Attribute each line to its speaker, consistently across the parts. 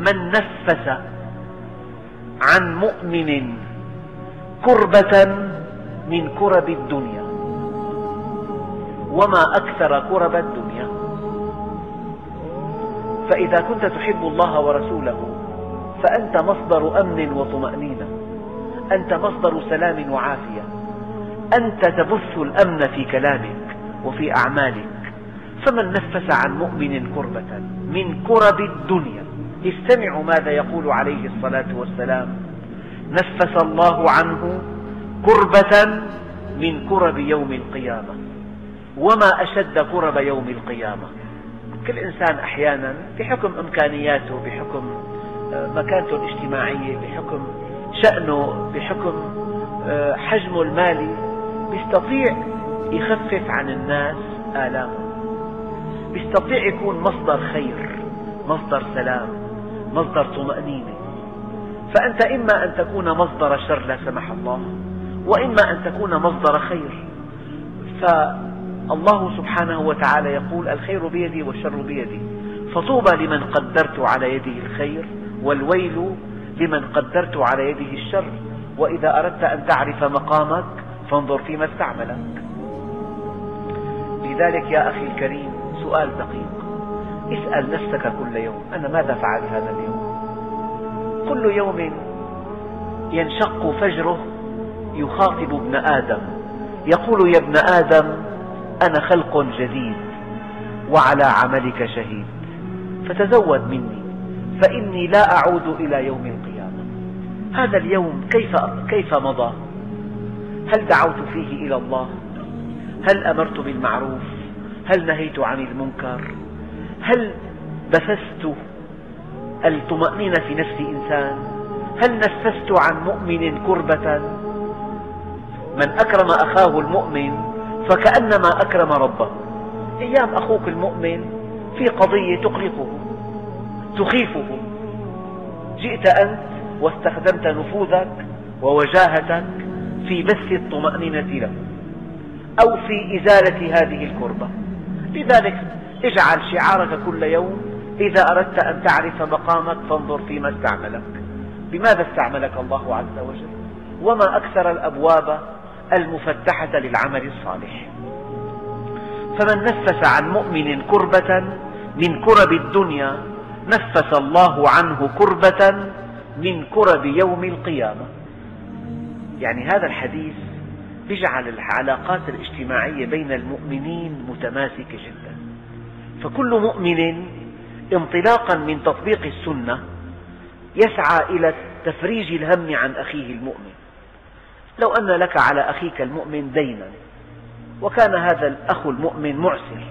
Speaker 1: من نفس عن مؤمن كربة من كرب الدنيا. وما أكثر كرب الدنيا. فإذا كنت تحب الله ورسوله فأنت مصدر أمن وطمأنينة. أنت مصدر سلام وعافية. أنت تبث الأمن في كلامك وفي أعمالك. فمن نفس عن مؤمن كربة من كرب الدنيا. استمعوا ماذا يقول عليه الصلاة والسلام. نفس الله عنه كربة من كرب يوم القيامة. وما أشد كرب يوم القيامة. كل إنسان أحيانا بحكم إمكانياته بحكم آه، مكانته الاجتماعية بحكم شأنه بحكم آه، حجمه المالي يستطيع يخفف عن الناس آلامهم يستطيع يكون مصدر خير مصدر سلام. مصدر طمأنينة. فأنت إما أن تكون مصدر شر لا سمح الله وإما أن تكون مصدر خير. فالله سبحانه وتعالى يقول الخير بيدي والشر بيدي. فطوبى لمن قدرت على يده الخير والويل لمن قدرت على يده الشر. وإذا أردت أن تعرف مقامك فانظر فيما استعملك. لذلك يا أخي الكريم سؤال دقيق. اسأل نفسك كل يوم أنا ماذا فعل هذا اليوم؟ كل يوم ينشق فجره يخاطب ابن آدم. يقول يا ابن آدم أنا خلق جديد وعلى عملك شهيد فتزود مني فإني لا أعود إلى يوم القيامة. هذا اليوم كيف, كيف مضى؟ هل دعوت فيه إلى الله؟ هل أمرت بالمعروف؟ هل نهيت عن المنكر؟ هل بثثت الطمأنينة في نفس إنسان. هل نفست عن مؤمن كربة؟ من أكرم أخاه المؤمن فكأنما أكرم ربه. أيام أخوك المؤمن في قضية تقلقه تخيفه. جئت أنت واستخدمت نفوذك ووجاهتك في بث الطمأنينة له أو في إزالة هذه الكربة. لذلك اجعل شعارك كل يوم إذا أردت أن تعرف مقامك فانظر فيما استعملك. بماذا استعملك الله عز وجل؟ وما أكثر الأبواب المفتحة للعمل الصالح. فمن نفس عن مؤمن كربة من كرب الدنيا نفس الله عنه كربة من كرب يوم القيامة. يعني هذا الحديث يجعل العلاقات الاجتماعية بين المؤمنين متماسكة جدا. فكل مؤمن انطلاقا من تطبيق السنة يسعى إلى تفريج الهم عن أخيه المؤمن. لو أن لك على أخيك المؤمن دينا وكان هذا الأخ المؤمن معسر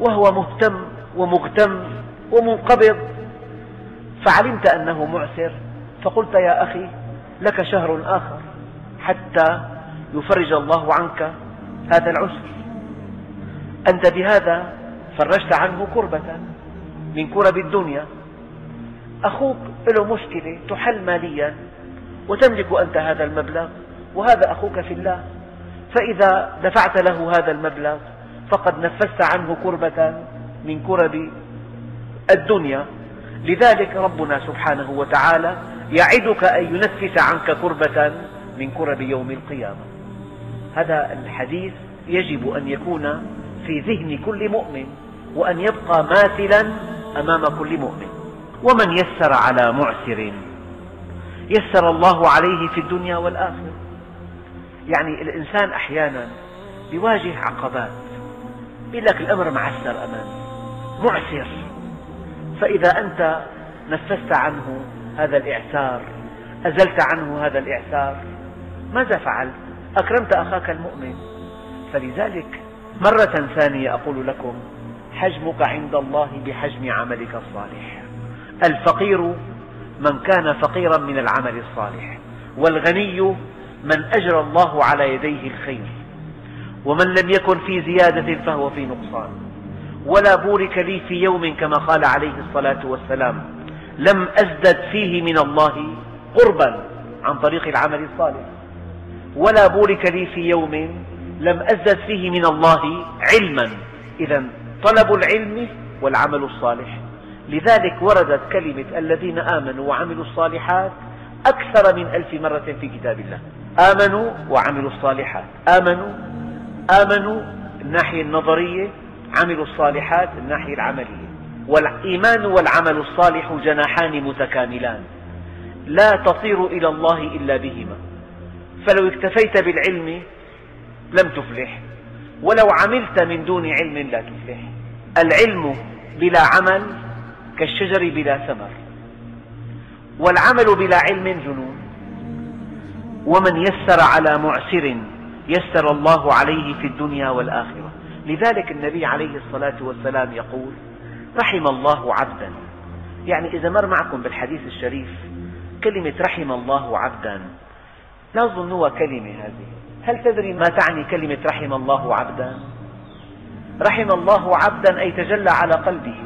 Speaker 1: وهو مهتم ومغتم ومنقبض فعلمت أنه معسر فقلت يا أخي لك شهر آخر حتى يفرج الله عنك هذا العسر. أنت بهذا فرجت عنه كربة. من كرب الدنيا. أخوك له مشكلة تحل ماليا وتملك أنت هذا المبلغ وهذا أخوك في الله. فإذا دفعت له هذا المبلغ فقد نفست عنه كربة من كرب الدنيا. لذلك ربنا سبحانه وتعالى يعدك أن ينفس عنك كربة من كرب يوم القيامة. هذا الحديث يجب أن يكون في ذهن كل مؤمن وأن يبقى ماثلا أمام كل مؤمن. ومن يسر على معسر. يسر الله عليه في الدنيا والآخرة. يعني الإنسان أحيانا يواجه عقبات يقول لك الأمر معسر أمامي معسر. فإذا أنت نفست عنه هذا الإعسار أزلت عنه هذا الإعسار ماذا فعلت؟ أكرمت أخاك المؤمن. فلذلك مرة ثانية أقول لكم حجمك عند الله بحجم عملك الصالح. الفقير من كان فقيرا من العمل الصالح والغني من أجرى الله على يديه الخير. ومن لم يكن في زيادة فهو في نقصان. ولا بورك لي في يوم كما قال عليه الصلاة والسلام لم أزدد فيه من الله قربا عن طريق العمل الصالح. ولا بورك لي في يوم لم أزدد فيه من الله علما. إذا طلب العلم والعمل الصالح. لذلك وردت كلمة الذين آمنوا وعملوا الصالحات أكثر من ألف مرة في كتاب الله. آمنوا وعملوا الصالحات. آمنوا آمنوا الناحية النظرية عملوا الصالحات الناحية العملية. والإيمان والعمل الصالح جناحان متكاملان. لا تصير إلى الله إلا بهما. فلو اكتفيت بالعلم لم تفلح. ولو عملت من دون علم لا تفلح. العلم بلا عمل كالشجر بلا ثمر. والعمل بلا علم جنون. ومن يسر على معسر يسر الله عليه في الدنيا والآخرة. لذلك النبي عليه الصلاة والسلام يقول رحم الله عبدا. يعني إذا مر معكم بالحديث الشريف كلمة رحم الله عبدا لا تظنوها كلمة هذه. هل تدري ما تعني كلمة رحم الله عبدا؟ رحم الله عبدا أي تجلى على قلبه.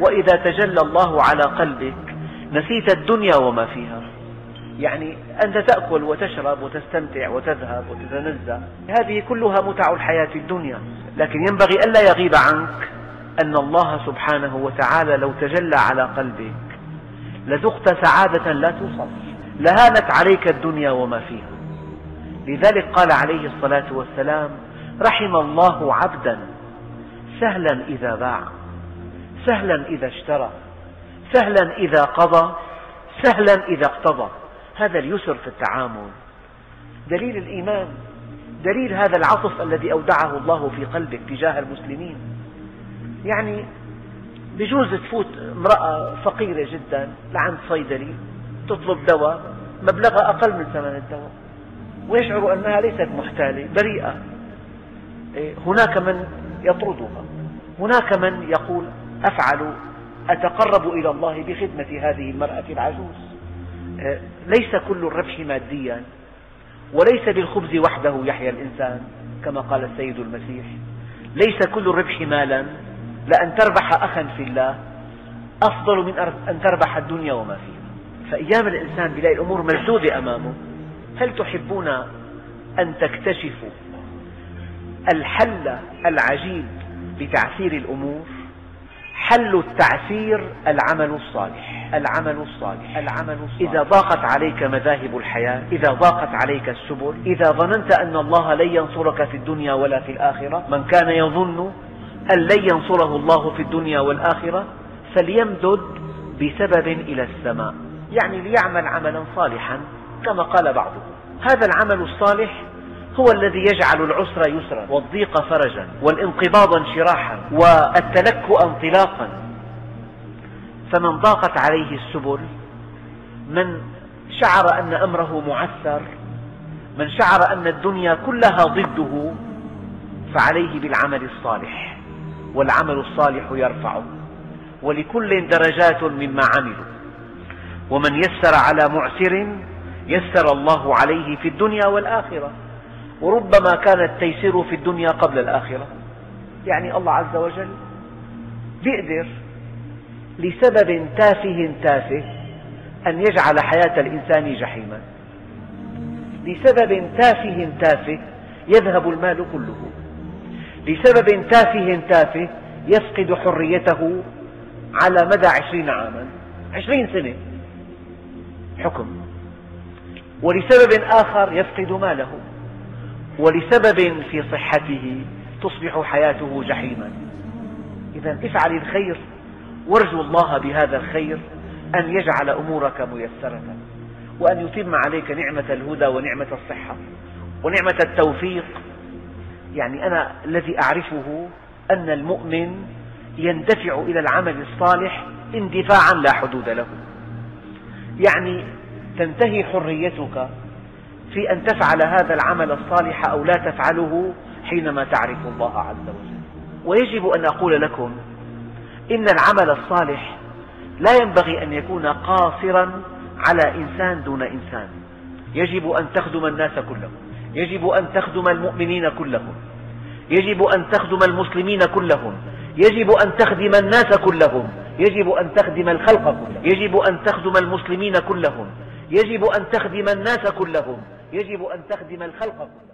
Speaker 1: وإذا تجلى الله على قلبك نسيت الدنيا وما فيها. يعني أنت تأكل وتشرب وتستمتع وتذهب وتتنزه. هذه كلها متع الحياة الدنيا. لكن ينبغي ألا يغيب عنك أن الله سبحانه وتعالى لو تجلى على قلبك لذقت سعادة لا توصف. لهانت عليك الدنيا وما فيها. لذلك قال عليه الصلاة والسلام رحم الله عبدا سهلا إذا باع سهلا إذا اشترى سهلا إذا قضى سهلا إذا اقتضى. هذا اليسر في التعامل. دليل الإيمان دليل هذا العطف الذي أودعه الله في قلبك تجاه المسلمين. يعني بجوز تفوت امرأة فقيرة جدا لعند صيدلي تطلب دواء مبلغها أقل من ثمن الدواء. ويشعر أنها ليست محتالة بريئة. إيه، هناك من يطردها. هناك من يقول أفعل أتقرب إلى الله بخدمة هذه المرأة العجوز. إيه، ليس كل الربح ماديا وليس بالخبز وحده يحيا الإنسان كما قال السيد المسيح. ليس كل الربح مالا لأن تربح أخا في الله أفضل من أن تربح الدنيا وما فيها. فأيام الإنسان بيلاقي الأمور مسدودة أمامه. هل تحبون أن تكتشفوا الحل العجيب لتعسير الأمور؟ حل التعسير العمل الصالح. العمل الصالح. العمل الصالح. إذا ضاقت عليك مذاهب الحياة إذا ضاقت عليك السبل إذا ظننت أن الله لن ينصرك في الدنيا ولا في الآخرة من كان يظن أن لن ينصره الله في الدنيا والآخرة فليمدد بسبب إلى السماء. يعني ليعمل عملا صالحا. كما قال بعضهم. هذا العمل الصالح هو الذي يجعل العسر يسرا والضيق فرجا والانقباض انشراحا والتلكؤ انطلاقا. فمن ضاقت عليه السبل من شعر أن أمره معسر من شعر أن الدنيا كلها ضده فعليه بالعمل الصالح. والعمل الصالح يرفعه ولكل درجات مما عملوا. ومن يسر على معسر يسر الله عليه في الدنيا والآخرة. وربما كان التيسير في الدنيا قبل الآخرة. يعني الله عز وجل يقدر لسبب تافه تافه أن يجعل حياة الإنسان جحيما. لسبب تافه تافه يذهب المال كله. لسبب تافه تافه يفقد حريته على مدى عشرين عاما. عشرين سنة. حكم. ولسبب آخر يفقد ماله ولسبب في صحته تصبح حياته جحيما. إذا افعل الخير وارجو الله بهذا الخير أن يجعل أمورك ميسرة وأن يتم عليك نعمة الهدى ونعمة الصحة ونعمة التوفيق. يعني أنا الذي أعرفه أن المؤمن يندفع إلى العمل الصالح اندفاعا لا حدود له. يعني تنتهي حريتك في أن تفعل هذا العمل الصالح أو لا تفعله حينما تعرف الله عز وجل. ويجب أن أقول لكم إن العمل الصالح لا ينبغي أن يكون قاصرا على إنسان دون إنسان. يجب أن تخدم الناس كلهم. يجب أن تخدم المؤمنين كلهم. يجب أن تخدم المسلمين كلهم. يجب أن تخدم الناس كلهم. يجب أن تخدم الخلق كلهم. يجب أن تخدم المسلمين كلهم. يجب أن تخدم الناس كلهم. يجب أن تخدم الخلق كلهم.